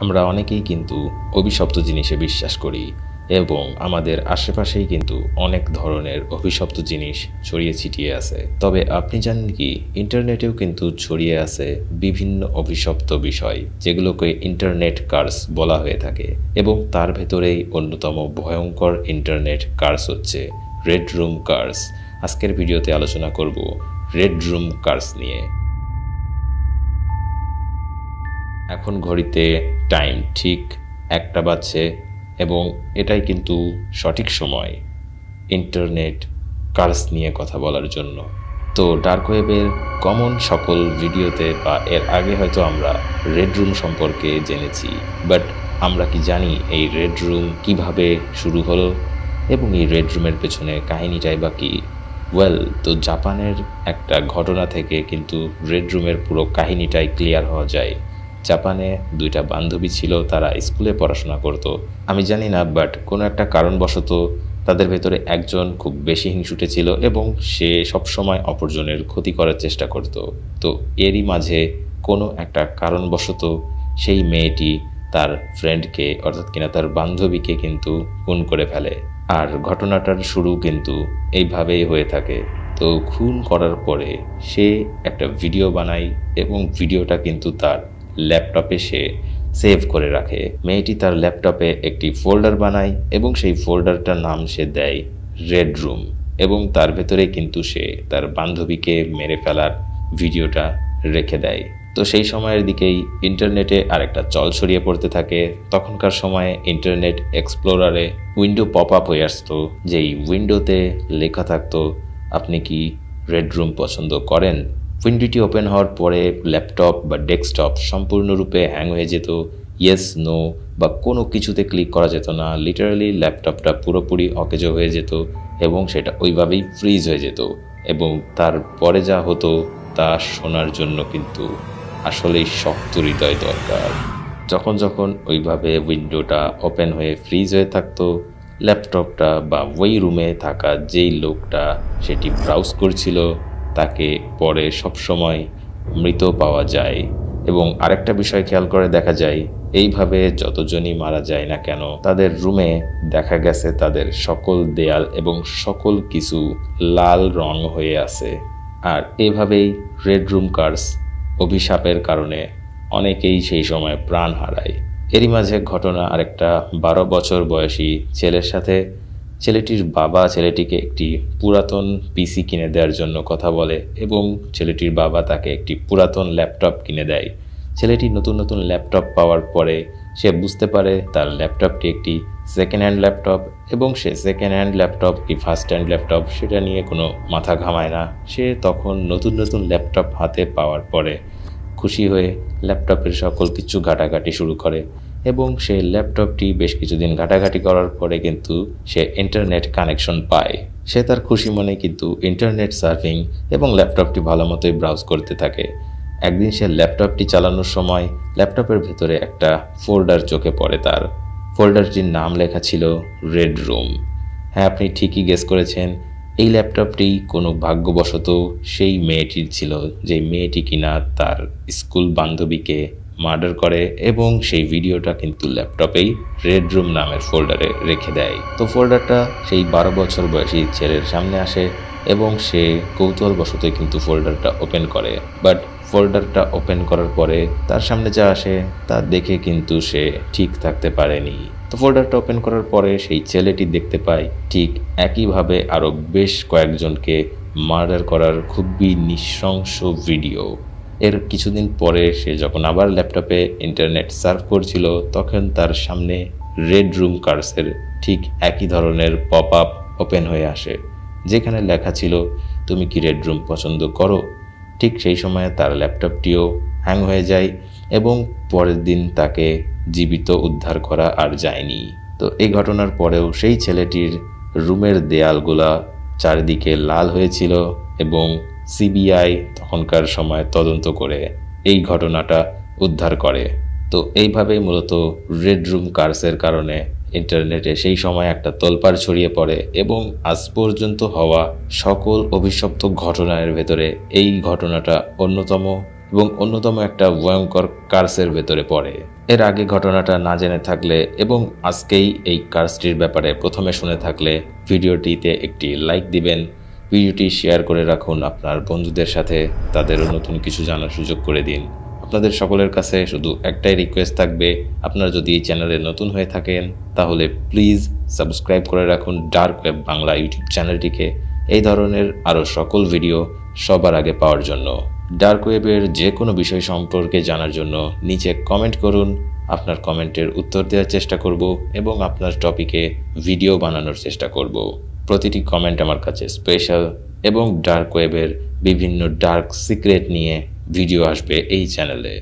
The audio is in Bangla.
আমরা অনেকেই কিন্তু অভিশপ্ত জিনিসে বিশ্বাস করি এবং আমাদের আশেপাশেই কিন্তু অনেক ধরনের অভিশপ্ত জিনিস ছড়িয়ে ছিটিয়ে আছে। তবে আপনি জানেন কি, ইন্টারনেটেও কিন্তু ছড়িয়ে আছে বিভিন্ন অভিশপ্ত বিষয়, যেগুলোকে ইন্টারনেট কার্স বলা হয়ে থাকে এবং তার ভেতরেই অন্যতম ভয়ঙ্কর ইন্টারনেট কার্স হচ্ছে রেড রুম কার্স। আজকের ভিডিওতে আলোচনা করব রেড রুম কার্স নিয়ে। এখন ঘড়িতে টাইম ঠিক একটা বাজছে এবং এটাই কিন্তু সঠিক সময়। ইন্টারনেট কার্স নিয়ে কথা বলার জন্য। তো ডার্ক ওয়েবের কমন সকল ভিডিওতে বা এর আগে হয়তো আমরা রেড রুম সম্পর্কে জেনেছি বাট আমরা কি জানি এই রেড রুম কীভাবে শুরু হলো এবং এই রেড রুমের পেছনে কাহিনীটাই বা কি? ওয়েল তো জাপানের একটা ঘটনা থেকে কিন্তু রেড রুমের পুরো কাহিনীটাই ক্লিয়ার হওয়া যায়। জাপানে দুইটা বান্ধবী ছিল, তারা স্কুলে পড়াশোনা করত। আমি জানি না বাট কোনো একটা কারণবশত তাদের ভেতরে একজন খুব বেশি হিংসুটে ছিল এবং সে সবসময় অপরজনের ক্ষতি করার চেষ্টা করত। তো এরই মাঝে কোনো একটা কারণবশত সেই মেয়েটি তার ফ্রেন্ডকে অর্থাৎ কিনা তার বান্ধবীকে কিন্তু খুন করে ফেলে। আর ঘটনাটার শুরু কিন্তু এইভাবেই হয়ে থাকে। তো খুন করার পরে সে একটা ভিডিও বানায় এবং ভিডিওটা কিন্তু তার ল্যাপটপে সে সেভ করে রাখে। মেয়েটি তার ল্যাপটপে একটি ফোল্ডার বানায় এবং সেই ফোল্ডারটার নাম সে দেয় রেড রুম এবং তার ভেতরে কিন্তু সে তার বান্ধবীকে মেরে ফেলার ভিডিওটা রেখে দেয়। তো সেই সময়ের দিকেই ইন্টারনেটে আরেকটা চল ছড়িয়ে পড়তে থাকে। তখনকার সময়ে ইন্টারনেট এক্সপ্লোরারে উইন্ডো পপ আপ হয়ে আসতো, যেই উইন্ডোতে লেখা থাকতো, আপনি কি রেড রুম পছন্দ করেন? উইন্ডোটি ওপেন হওয়ার পরে ল্যাপটপ বা ডেস্কটপ সম্পূর্ণরূপে হ্যাং হয়ে যেত ইয়েস নো বা কোনো কিছুতে ক্লিক করা যেত না। লিটারালি ল্যাপটপটা পুরোপুরি অকেজো হয়ে যেত এবং সেটা ওইভাবেই ফ্রিজ হয়ে যেত এবং তারপরে যা হতো তা শোনার জন্য কিন্তু আসলেই শক্ত হৃদয় দরকার। যখন যখন ওইভাবে উইন্ডোটা ওপেন হয়ে ফ্রিজ হয়ে থাকতো ল্যাপটপটা বা ওই রুমে থাকা যেই লোকটা সেটি ব্রাউজ করছিল তাকে পরে সবসময় মৃত পাওয়া যায়। এবং আরেকটা বিষয় খেয়াল করে দেখা যায়, এইভাবে যতজনই মারা যায় না কেন, তাদের রুমে দেখা গেছে তাদের সকল দেয়াল এবং সকল কিছু লাল রং হয়ে আছে। আর এভাবেই রেড রুম কার্স অভিশাপের কারণে অনেকেই সেই সময় প্রাণ হারায়। এরই মাঝে ঘটনা আরেকটা বারো বছর বয়সী ছেলের সাথে ছেলেটির বাবা ছেলেটিকে একটি পুরাতন পিসি কিনে দেওয়ার জন্য কথা বলে এবং ছেলেটির বাবা তাকে একটি পুরাতন ল্যাপটপ কিনে দেয়। ছেলেটি নতুন নতুন ল্যাপটপ পাওয়ার পরে সে বুঝতে পারে তার ল্যাপটপটি একটি সেকেন্ড হ্যান্ড ল্যাপটপ এবং সে সেকেন্ড হ্যান্ড ল্যাপটপ কি ফার্স্ট হ্যান্ড ল্যাপটপ সেটা নিয়ে কোনো মাথা ঘামায় না। সে তখন নতুন নতুন ল্যাপটপ হাতে পাওয়ার পরে খুশি হয়ে ল্যাপটপের সকল কিছু ঘাটাঘাটি শুরু করে। এবং সে ল্যাপটপটি বেশ কিছুদিন ঘাটাঘাটি করার পরে কিন্তু সে ইন্টারনেট কানেকশন পায়। সে তার খুশি মনে কিন্তু ইন্টারনেট সার্ফিং এবং ল্যাপটপটি ভালো মতোই ব্রাউজ করতে থাকে। একদিন সে ল্যাপটপটি চালানোর সময় ল্যাপটপের ভেতরে একটা ফোল্ডার চোখে পড়ে তার। ফোল্ডারটির নাম লেখা ছিল রেড রুম হ্যাঁ আপনি ঠিকই গেস করেছেন। এই ল্যাপটপটি কোনো ভাগ্যবশত সেই মেয়েটির ছিল, যে মেয়েটি কিনা তার স্কুল বান্ধবীকে মার্ডার করে এবং সেই ভিডিওটা কিন্তু ল্যাপটপেই রেড রুম নামের ফোল্ডারে রেখে দেয়। তো ফোল্ডারটা সেই বারো বছর বয়সী ছেলের সামনে আসে এবং সে কৌতূহল কৌতূহলবশতই কিন্তু ফোল্ডারটা ওপেন করে। বাট ফোল্ডারটা ওপেন করার পরে তার সামনে যা আসে, তা দেখে কিন্তু সে ঠিক থাকতে পারেনি। তো ফোল্ডারটা ওপেন করার পরে সেই ছেলেটি দেখতে পায়, ঠিক একইভাবে আরও বেশ কয়েকজনকে মার্ডার করার খুবই নৃশংস ভিডিও। এর কিছুদিন পরে সে যখন আবার ল্যাপটপে ইন্টারনেট সার্ভ করছিল, তখন তার সামনে রেড রুম কার্সের ঠিক একই ধরনের পপ আপ ওপেন হয়ে আসে, যেখানে লেখা ছিল, তুমি কি রেড রুম পছন্দ করো? ঠিক সেই সময়ে তার ল্যাপটপটিও হ্যাং হয়ে যায় এবং পরের দিন তাকে জীবিত উদ্ধার করা আর যায়নি। তো এই ঘটনার পরেও সেই ছেলেটির রুমের দেয়ালগুলা চারিদিকে লাল হয়েছিল এবং সিবিআই তখনকার সময় তদন্ত করে এই ঘটনাটা উদ্ধার করে। তো এইভাবেই মূলত রেড রুম কার্সের কারণে ইন্টারনেটে সেই সময় একটা তোলপাড় ছড়িয়ে পড়ে এবং আজ পর্যন্ত হওয়া সকল অভিশপ্ত ঘটনার ভেতরে এই ঘটনাটা অন্যতম এবং অন্যতম একটা ভয়ঙ্কর কার্সের ভেতরে পড়ে। এর আগে ঘটনাটা না জেনে থাকলে এবং আজকেই এই কার্সটির ব্যাপারে প্রথমে শুনে থাকলে ভিডিওটিতে একটি লাইক দিবেন ভিডিওটি শেয়ার করে রাখুন আপনার বন্ধুদের সাথে, তাদেরও নতুন কিছু জানার সুযোগ করে দিন। আপনাদের সকলের কাছে শুধু একটাই রিকোয়েস্ট থাকবে, আপনারা যদি এই চ্যানেলে নতুন হয়ে থাকেন, তাহলে প্লিজ সাবস্ক্রাইব করে রাখুন ডার্ক ওয়েব বাংলা ইউটিউব চ্যানেলটিকে এই ধরনের আরও সকল ভিডিও সবার আগে পাওয়ার জন্য। ডার্ক ওয়েবের যে কোনো বিষয় সম্পর্কে জানার জন্য নিচে কমেন্ট করুন, আপনার কমেন্টের উত্তর দেওয়ার চেষ্টা করব এবং আপনার টপিকে ভিডিও বানানোর চেষ্টা করব। প্রতিটি কমেন্ট আমার কাছে স্পেশাল এবং ডার্ক ওয়েবের বিভিন্ন ডার্ক সিক্রেট নিয়ে ভিডিও আসবে এই চ্যানেলে